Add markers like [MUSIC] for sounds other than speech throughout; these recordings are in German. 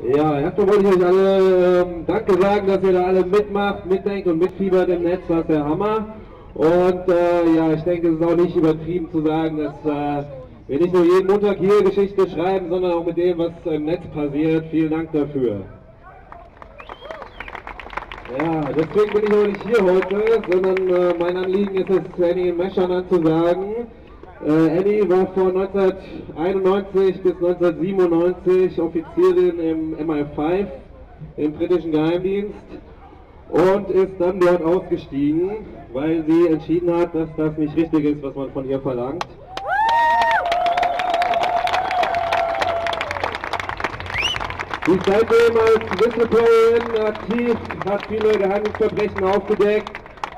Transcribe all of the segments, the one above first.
Ja, erstmal wollte ich euch alle ähm, Danke sagen, dass ihr da alle mitmacht, mitdenkt und mitfiebert im Netz, das ist der Hammer. Und äh, ja, ich denke, es ist auch nicht übertrieben zu sagen, dass äh, wir nicht nur jeden Montag hier Geschichte schreiben, sondern auch mit dem, was im Netz passiert. Vielen Dank dafür. Ja, deswegen bin ich auch nicht hier heute, sondern äh, mein Anliegen ist es, Annie Meschern anzusagen. Äh, Annie war von 1991 bis 1997 Offizierin im MI5, im britischen Geheimdienst, und ist dann dort ausgestiegen, weil sie entschieden hat, dass das nicht richtig ist, was man von ihr verlangt. Sie ist seitdem als Whistleblowerin aktiv, hat viele Geheimnisverbrechen aufgedeckt,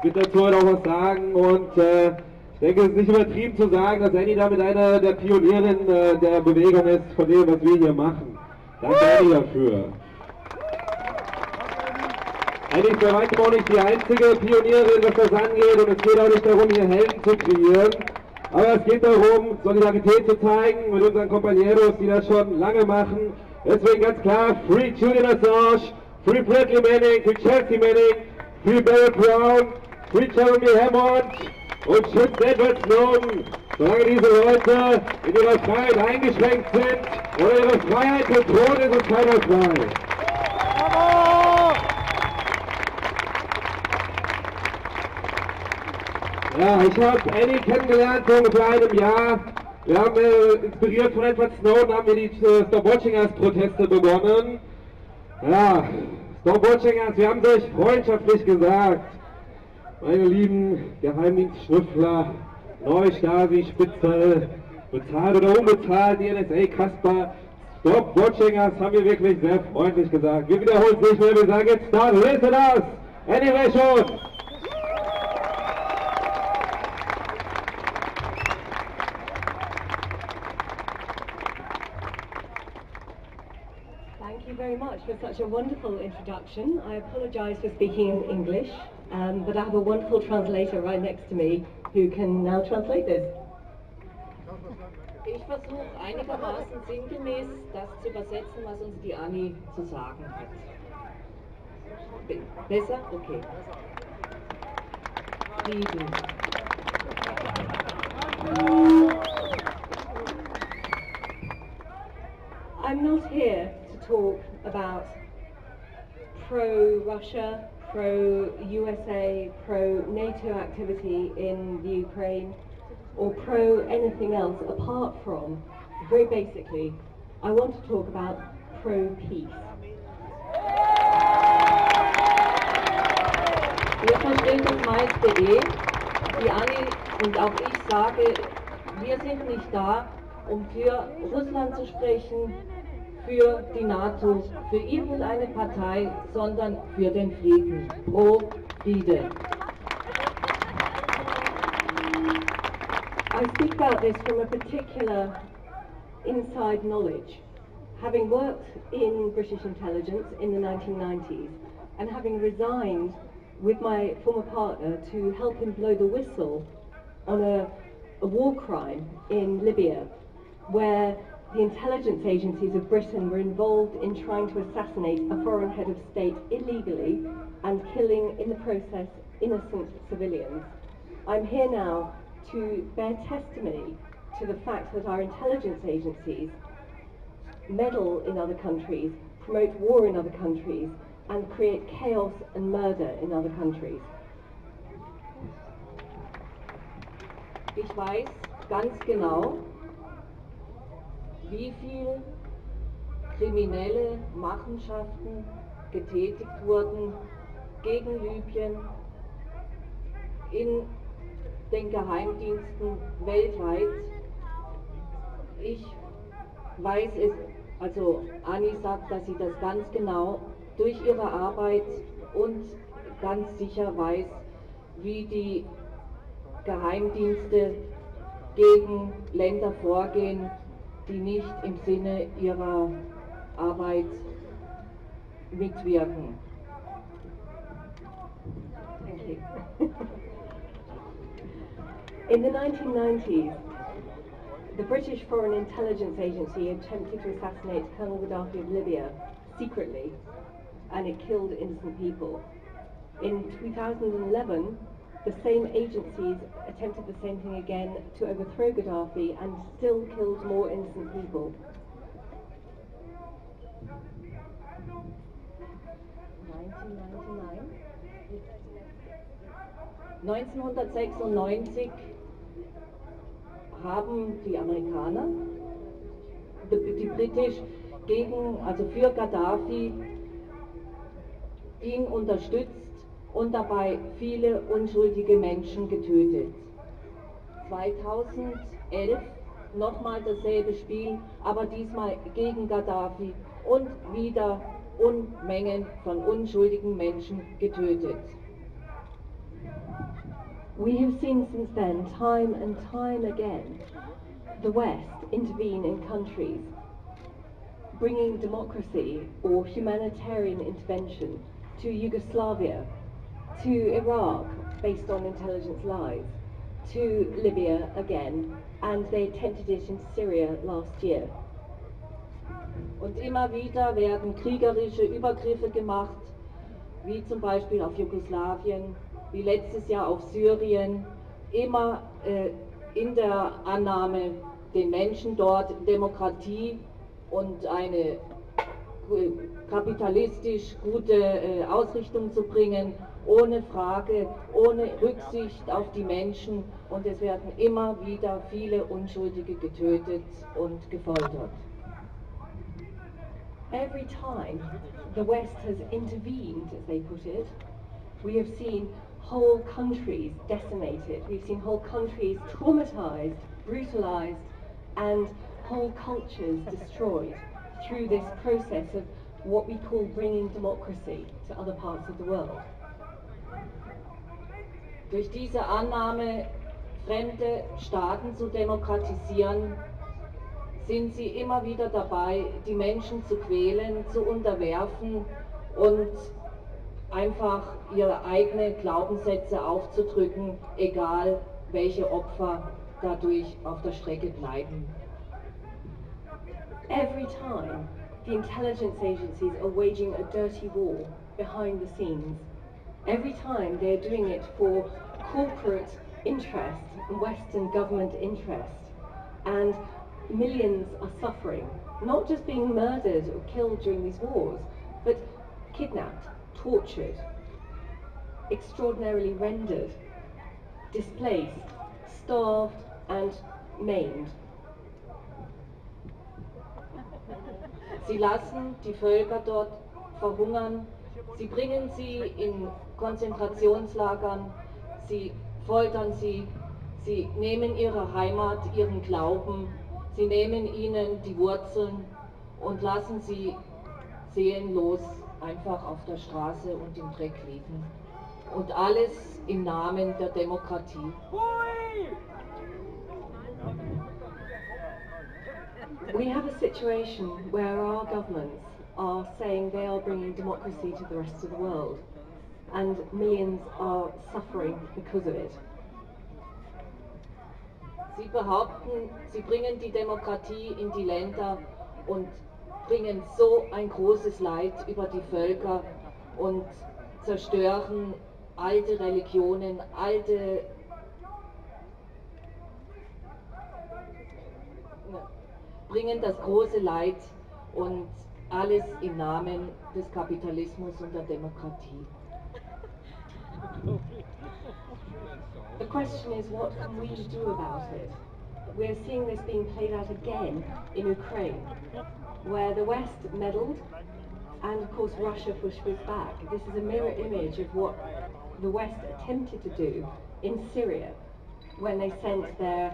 wird dazu heute auch was sagen und äh, ich denke, es ist nicht übertrieben zu sagen, dass Annie damit einer der Pionierinnen äh, der Bewegung ist, von dem, was wir hier machen. Danke Annie dafür. Annie ist bei weitem auch nicht die einzige Pionierin, was das angeht und es geht auch nicht darum, hier Helden zu kreieren. Aber es geht darum, Solidarität zu zeigen mit unseren Kompanieros, die das schon lange machen Deswegen ganz klar, Free Julian Assange, Free Bradley Manning, Free Chelsea Manning, Free Barrett Brown, Jeremy Hammond und schützt Edward Snowden. Solange diese Leute in ihrer Freiheit eingeschränkt sind oder ihre Freiheit bedroht ist, ist keiner frei. Ja, ich habe Annie kennengelernt vor ungefähr einem Jahr. Wir haben äh, inspiriert von Edward Snowden haben wir die äh, Stop-Watching-Us-Proteste begonnen. Ja, Stop-Watching-Us, wir haben es euch freundschaftlich gesagt. Meine lieben Geheimdienstschnüffler, Neustasi, Spitzel, bezahlt oder unbezahlt, die NSA, Kasper, Stop watching us, haben wir wirklich sehr freundlich gesagt. Wir wiederholen es nicht mehr, wir sagen jetzt start, listen us, anyway schon. very much for such a wonderful introduction. I apologise for speaking in English, um, but I have a wonderful translator right next to me who can now translate this. Ich versuche einigermaßen sinngemäß das zu übersetzen, was uns die Anni zu sagen hat. Besser? Okay. Frieden. I'm not here to talk about pro-Russia, pro-USA, pro-NATO activity in the Ukraine, or pro-anything else apart from, very basically, I want to talk about pro-peace. Ihr versteht das meiste eh. Die Anni und auch ich sage, wir sind nicht da, um für Russland zu sprechen, für die NATO, für irgendeine Partei, sondern für den Frieden. Pro Friede. I speak about this from a particular inside knowledge. Having worked in British intelligence in the 1990s and having resigned with my former partner to help him blow the whistle on a, a war crime in Libya where the intelligence agencies of Britain were involved in trying to assassinate a foreign head of state illegally and killing in the process innocent civilians. I'm here now to bear testimony to the fact that our intelligence agencies meddle in other countries, promote war in other countries, and create chaos and murder in other countries. Ich weiß ganz genau, wie viel kriminelle Machenschaften getätigt wurden gegen Libyen in den Geheimdiensten weltweit. Ich weiß es, also Anni sagt, dass sie das ganz genau durch ihre Arbeit und ganz sicher weiß, wie die Geheimdienste gegen Länder vorgehen, die nicht im Sinne ihrer Arbeit mitwirken. Thank you. [LAUGHS] In the 1990s, the British Foreign Intelligence Agency attempted to assassinate Colonel Gaddafi of Libya secretly, and it killed innocent people. In 2011, the same agencies attempted the same thing again to overthrow Gaddafi and still killed more innocent people. 1996 haben die Amerikaner, die, gegen, also für Gaddafi, ihn unterstützt und dabei viele unschuldige Menschen getötet. 2011 nochmal dasselbe Spiel, aber diesmal gegen Gaddafi und wieder Unmengen von unschuldigen Menschen getötet. We have seen since then, time and time again, the West intervene in countries, bringing democracy or humanitarian intervention to Yugoslavia, to Iraq, based on intelligence lies, to Libya again, and they attempted it in Syria last year. Und immer wieder werden kriegerische Übergriffe gemacht, wie zum Beispiel auf Jugoslawien, wie letztes Jahr auf Syrien, immer äh, in der Annahme, den Menschen dort Demokratie und eine kapitalistisch gute äh, Ausrichtung zu bringen, ohne Frage, ohne Rücksicht auf die Menschen und es werden immer wieder viele Unschuldige getötet und gefoltert. Every time the West has intervened, as they put it, we have seen whole countries decimated. We've seen whole countries traumatized, brutalized, and whole cultures destroyed through this process of what we call bringing democracy to other parts of the world. Durch diese Annahme, fremde Staaten zu demokratisieren, sind sie immer wieder dabei, die Menschen zu quälen, zu unterwerfen und einfach ihre eigenen Glaubenssätze aufzudrücken, egal welche Opfer dadurch auf der Strecke bleiben. Every time the intelligence agencies are waging a dirty war behind the scenes, every time they're doing it for corporate interest, and Western government interest, and millions are suffering, not just being murdered or killed during these wars, but kidnapped, tortured, extraordinarily rendered, displaced, starved, and maimed. Sie lassen die Völker dort verhungern, sie bringen sie in Konzentrationslagern, sie foltern sie, sie nehmen ihre Heimat, ihren Glauben, sie nehmen ihnen die Wurzeln und lassen sie seelenlos einfach auf der Straße und im Dreck liegen. Und alles im Namen der Demokratie. We have a situation where our governments are saying they are bringing democracy to the rest of the world, and millions are suffering because of it. Sie behaupten, sie bringen die Demokratie in die Länder und bringen so ein großes Leid über die Völker und zerstören alte Religionen, alte bringen das große Leid und alles im Namen des Kapitalismus und der Demokratie. The question is, what can we do about it? We're seeing this being played out again in Ukraine, where the West meddled, and of course Russia pushed back. This is a mirror image of what the West attempted to do in Syria when they sent their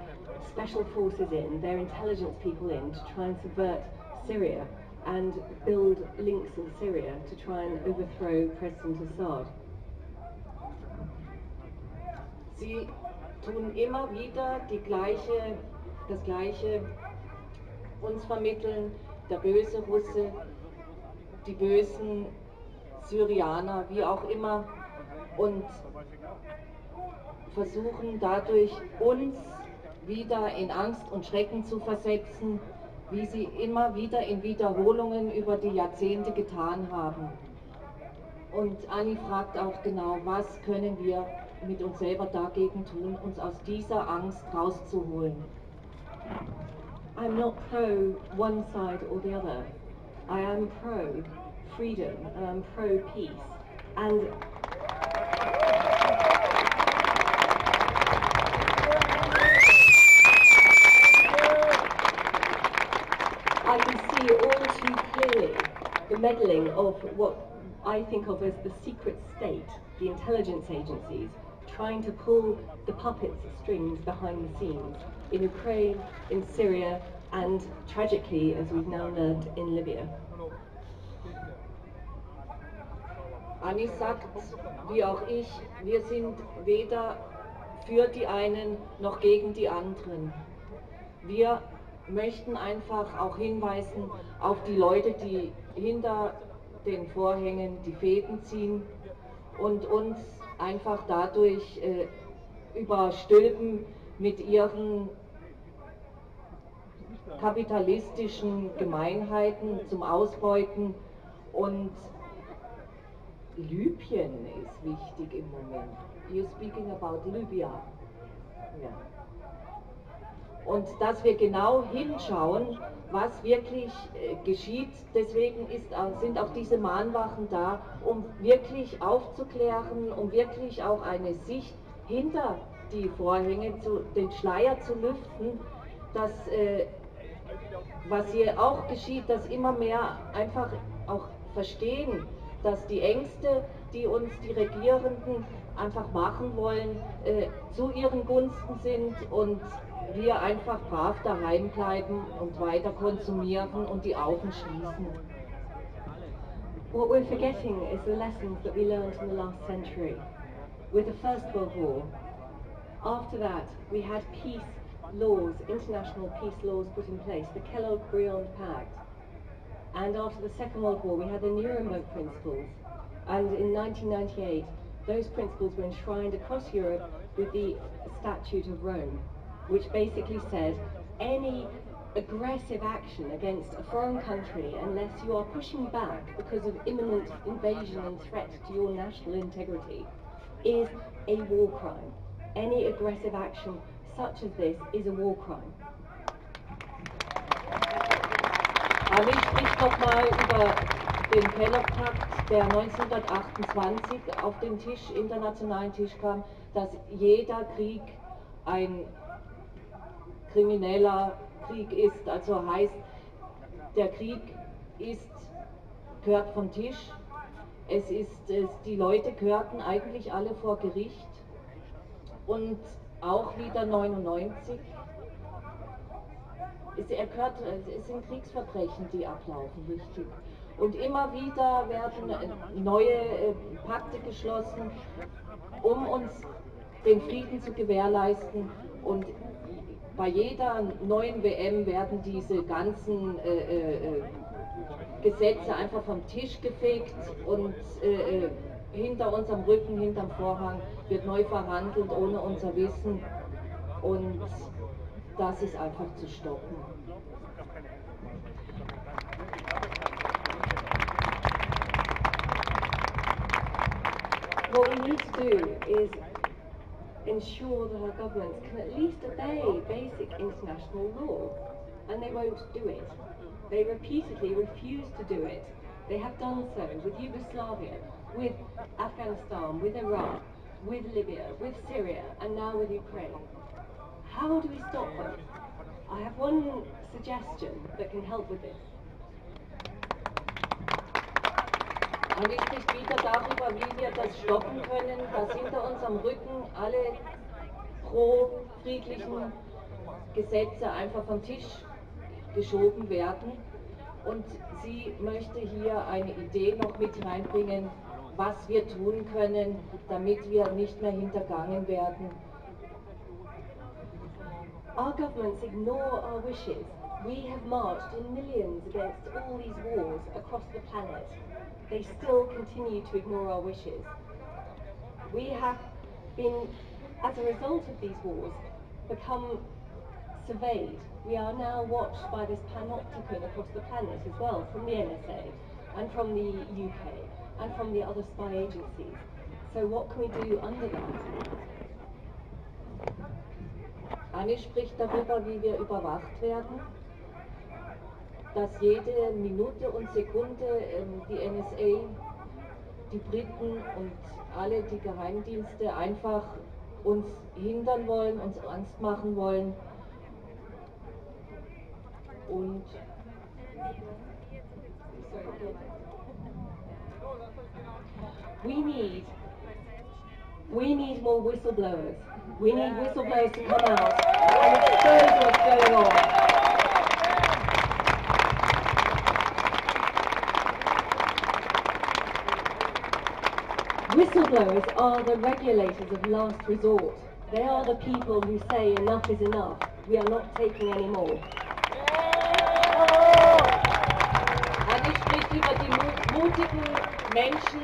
special forces in, their intelligence people in, to try and subvert Syria and build links in Syria to try and overthrow President Assad. Sie tun immer wieder gleiche, das Gleiche uns vermitteln, der böse Russe, die bösen Syrianer, wie auch immer, und versuchen dadurch uns wieder in Angst und Schrecken zu versetzen, wie sie immer wieder in Wiederholungen über die Jahrzehnte getan haben. Und Anni fragt auch genau, was können wir mit uns selber dagegen tun, uns aus dieser Angst rauszuholen. I'm not pro one side or the other. I am pro freedom and I'm pro peace. And the meddling of what I think of as the secret state, the intelligence agencies, trying to pull the puppets strings behind the scenes in Ukraine, in Syria, and tragically, as we've now learned, in Libya. Anni sagt, wie auch ich, wir sind weder für die einen noch gegen die anderen. Wir möchten einfach auch hinweisen auf die Leute, die hinter den Vorhängen die Fäden ziehen und uns einfach dadurch äh, überstülpen mit ihren kapitalistischen Gemeinheiten zum Ausbeuten und Libyen ist wichtig im Moment. You're speaking about Libya. Ja. Und dass wir genau hinschauen, was wirklich äh, geschieht. Deswegen ist, sind auch diese Mahnwachen da, um wirklich aufzuklären, um wirklich auch eine Sicht hinter die Vorhänge, zu, den Schleier zu lüften, dass äh, was hier auch geschieht, dass immer mehr einfach auch verstehen, dass die Ängste, die uns die Regierenden einfach machen wollen, äh, zu ihren Gunsten sind und wir einfach brav daheim bleiben und weiter konsumieren und die Augen schließen. What we're forgetting is the lessons that we learned in the last century with the First World War. After that, we had peace laws, international peace laws put in place, the Kellogg-Briand Pact. And after the Second World War, we had the Nuremberg Principles. And in 1998, those principles were enshrined across Europe with the Statute of Rome, which basically said any aggressive action against a foreign country unless you are pushing back because of imminent invasion and threat to your national integrity is a war crime. Any aggressive action such as this is a war crime. Den Kellogg-Pakt, der 1928 auf den Tisch, internationalen Tisch kam, dass jeder Krieg ein krimineller Krieg ist, also heißt, der Krieg ist, gehört vom Tisch. Es ist, es, die Leute gehörten eigentlich alle vor Gericht und auch wieder 99. Es, er gehört, es sind Kriegsverbrechen, die ablaufen, richtig. Und immer wieder werden neue äh, Pakte geschlossen, um uns den Frieden zu gewährleisten. Und bei jeder neuen WM werden diese ganzen äh, äh, Gesetze einfach vom Tisch gefegt und äh, äh hinter unserem Rücken, hinterm Vorhang wird neu verhandelt ohne unser Wissen und das ist einfach zu stoppen. What we need to do is ensure that our governments can at least obey basic international law, and they won't do it. They repeatedly refuse to do it. They have done so with Yugoslavia, with Afghanistan, with Iraq, with Libya, with Syria, and now with Ukraine. How do we stop them? I have one suggestion that can help with this. Spricht wieder darüber, wie wir das stoppen können, dass hinter unserem Rücken alle pro-friedlichen Gesetze einfach vom Tisch geschoben werden. Und sie möchte hier eine Idee noch mit reinbringen, was wir tun können, damit wir nicht mehr hintergangen werden. Our governments ignore our wishes. We have marched in millions against all these wars across the planet. They still continue to ignore our wishes. We have been, as a result of these wars, become surveyed. We are now watched by this panopticon across the planet as well, from the NSA and from the UK and from the other spy agencies. So what can we do under that? Annie spricht darüber, wie wir überwacht werden, dass jede Minute und Sekunde ähm, die NSA, die Briten und alle die Geheimdienste einfach uns hindern wollen, uns Angst machen wollen. Und we need we need more whistleblowers. We need whistleblowers to come out and expose what's going on. Whistleblowers are the regulators of last resort. They are the people who say enough is enough. We are not taking any more. Spricht über die mu- mutigen Menschen,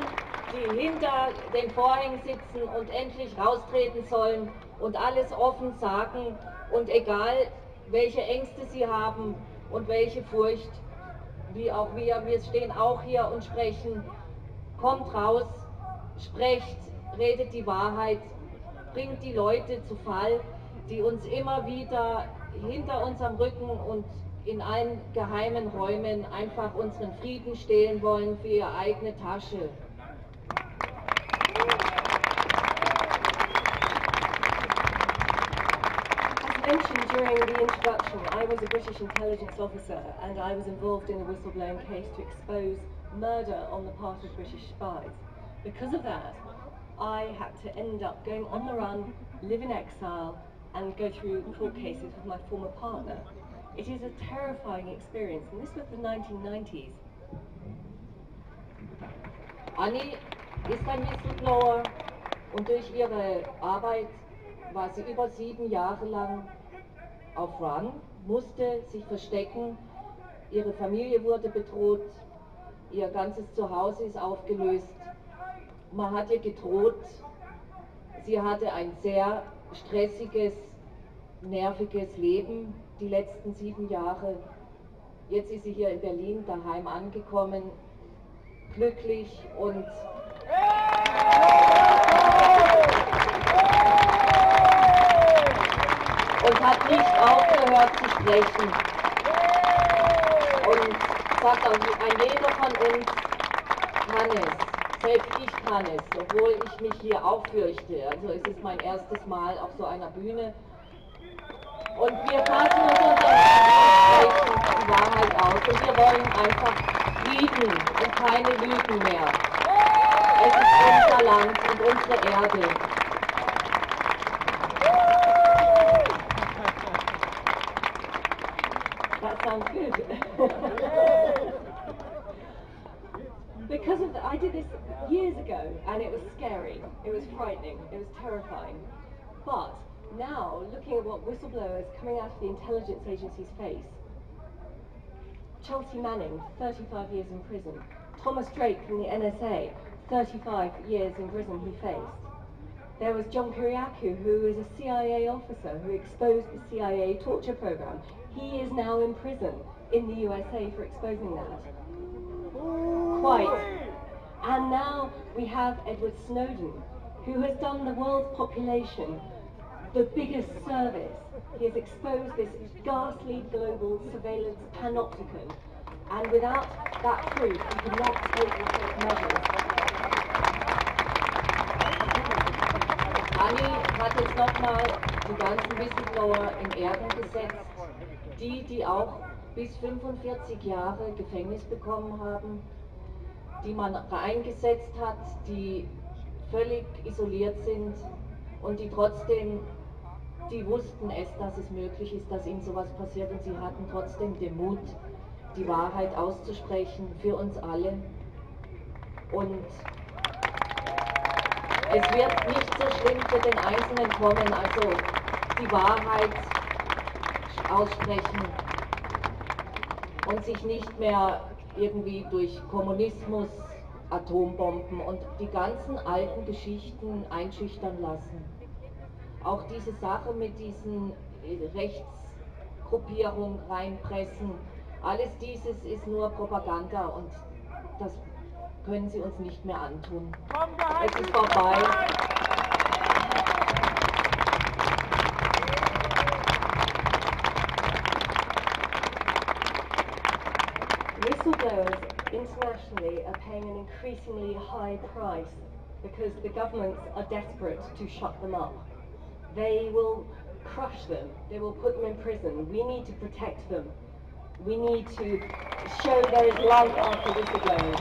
die hinter den Vorhängen sitzen und endlich raustreten sollen und alles offen sagen und egal welche Ängste sie haben und welche Furcht, wie auch wir, wir stehen auch hier und sprechen, kommt raus, sprecht, redet die Wahrheit, bringt die Leute zu Fall, die uns immer wieder hinter unserem Rücken und in allen geheimen Räumen einfach unseren Frieden stehlen wollen für ihre eigene Tasche. As mentioned during the introduction, I was a British intelligence officer and I was involved in a whistleblowing case to expose murder on the part of British spies. Because of that, I had to end up going on the run, live in exile, and go through court cases with my former partner. It is a terrifying experience, and this was the 1990s. Annie ist ein Whistleblower und durch ihre Arbeit war sie über sieben Jahre lang auf Run, musste sich verstecken, ihre Familie wurde bedroht, ihr ganzes Zuhause ist aufgelöst, man hat ihr gedroht, sie hatte ein sehr stressiges, nerviges Leben die letzten sieben Jahre. Jetzt ist sie hier in Berlin daheim angekommen, glücklich und und hat nicht aufgehört zu sprechen. Und sagt auch, ein jeder von uns kann es. Selbst ich kann es, obwohl ich mich hier auch fürchte. Also es ist mein erstes Mal auf so einer Bühne. Und wir passen uns die Wahrheit aus. Und wir wollen einfach Frieden und keine Lügen mehr. Es ist unser Land und unsere Erde. This years ago, and it was scary. It was frightening. It was terrifying. But now, looking at what whistleblowers coming out of the intelligence agencies face, Chelsea Manning, 35 years in prison. Thomas Drake from the NSA, 35 years in prison he faced. There was John Kiriakou, who is a CIA officer who exposed the CIA torture program. He is now in prison in the USA for exposing that. Quite. And now we have Edward Snowden, who has done the world's population the biggest service. He has exposed this ghastly global surveillance panopticon, and without that proof, he could not take the safe measures. Hat jetzt nochmal die ganzen Whistleblower in Erden gesetzt, die, die auch bis 45 Jahre Gefängnis bekommen haben, die man eingesetzt hat, die völlig isoliert sind und die trotzdem, die wussten es, dass es möglich ist, dass ihnen sowas passiert und sie hatten trotzdem den Mut, die Wahrheit auszusprechen für uns alle. Und es wird nicht so schlimm für den Einzelnen kommen, also die Wahrheit aussprechen und sich nicht mehr irgendwie durch Kommunismus, Atombomben und die ganzen alten Geschichten einschüchtern lassen. Auch diese Sache mit diesen Gruppierung reinpressen. Alles dieses ist nur Propaganda und das können Sie uns nicht mehr antun. Es ist vorbei. Whistleblowers internationally are paying an increasingly high price because the governments are desperate to shut them up. They will crush them, they will put them in prison. We need to protect them. We need to show there is life after whistleblowers.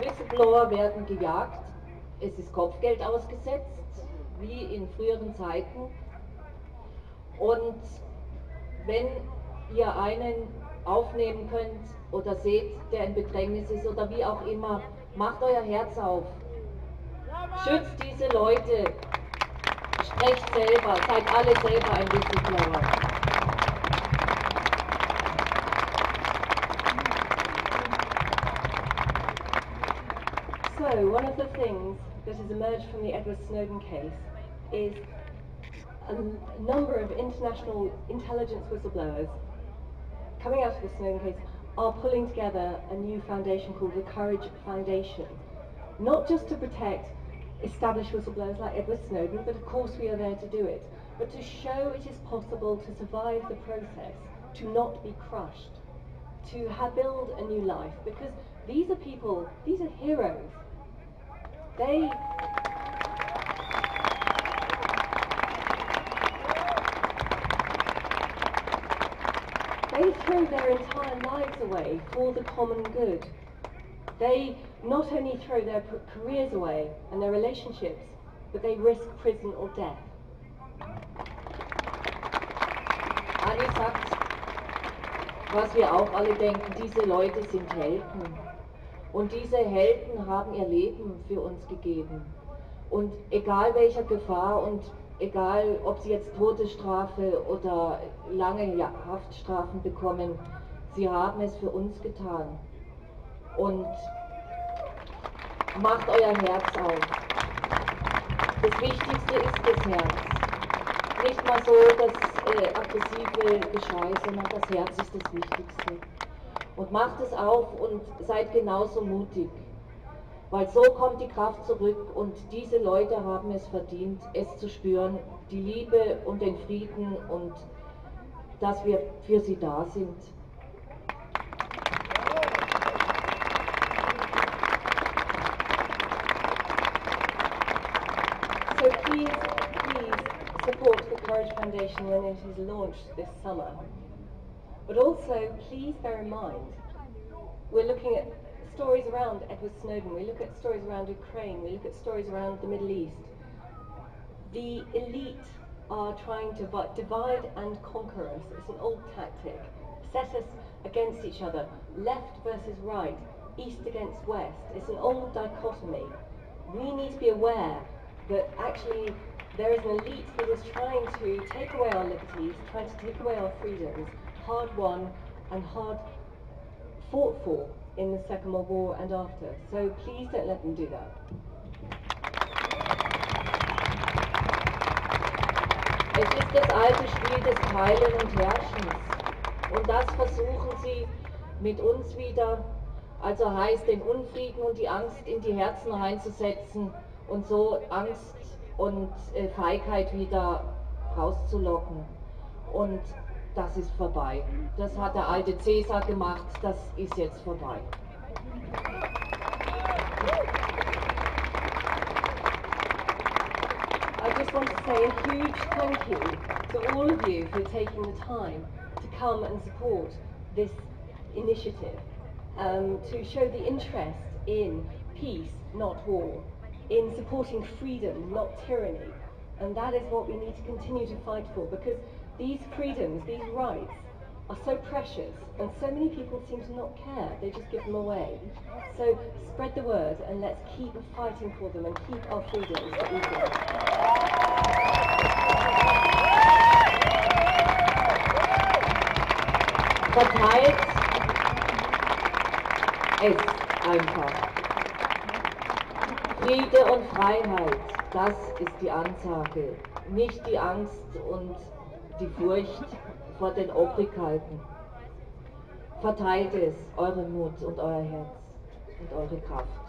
Whistleblower werden gejagt, es ist Kopfgeld ausgesetzt, wie in früheren Zeiten. Und wenn ihr einen aufnehmen könnt oder seht, der in Bedrängnis ist oder wie auch immer, macht euer Herz auf. Schützt diese Leute. Sprecht selber, seid alle selber ein Whistleblower. So, one of the things that has emerged from the Edward Snowden case is a number of international intelligence whistleblowers coming out of the Snowden case are pulling together a new foundation called the Courage Foundation. Not just to protect established whistleblowers like Edward Snowden, but of course we are there to do it, but to show it is possible to survive the process, to not be crushed, to have, build a new life, because these are people, these are heroes. They They throw their entire lives away for the common good. They not only throw their careers away and their relationships, but they risk prison or death. Anni sagt, was wir auch alle denken, diese Leute sind Helden. Und diese Helden haben ihr Leben für uns gegeben. Und egal welcher Gefahr und egal ob sie jetzt Todesstrafe oder lange Haftstrafen bekommen, sie haben es für uns getan. Und macht euer Herz auf. Das Wichtigste ist das Herz. Nicht mal so das äh, aggressive Geschrei, sondern das Herz ist das Wichtigste. Und macht es auf und seid genauso mutig. Weil so kommt die Kraft zurück und diese Leute haben es verdient, es zu spüren, die Liebe und den Frieden und dass wir für sie da sind. So please, please support the Courage Foundation when it is launched this summer. But also, please bear in mind, we're looking at stories around Edward Snowden, we look at stories around Ukraine, we look at stories around the Middle East. The elite are trying to divide and conquer us. It's an old tactic. Set us against each other, left versus right, east against west. It's an old dichotomy. We need to be aware that actually there is an elite that is trying to take away our liberties, trying to take away our freedoms, hard won and hard fought for in the Second World War and after. So please don't let them do that. Es ist das alte Spiel des Teilen und Herrschens. Und das versuchen sie mit uns wieder, also heißt den Unfrieden und die Angst in die Herzen reinzusetzen und so Angst und äh, Feigheit wieder rauszulocken. Und das ist vorbei. Das hat der alte Cäsar gemacht, das ist jetzt vorbei. I just want to say a huge thank you to all of you for taking the time to come and support this initiative, um, to show the interest in peace, not war, in supporting freedom, not tyranny. And that is what we need to continue to fight for because these freedoms, these rights, are so precious and so many people seem to not care. They just give them away. So spread the word and let's keep fighting for them and keep our freedoms get. Verteilt einfach. Friede und Freiheit, das ist die Ansage, nicht die Angst und die Furcht vor den Obrigkeiten. Verteilt es, euren Mut und euer Herz und eure Kraft.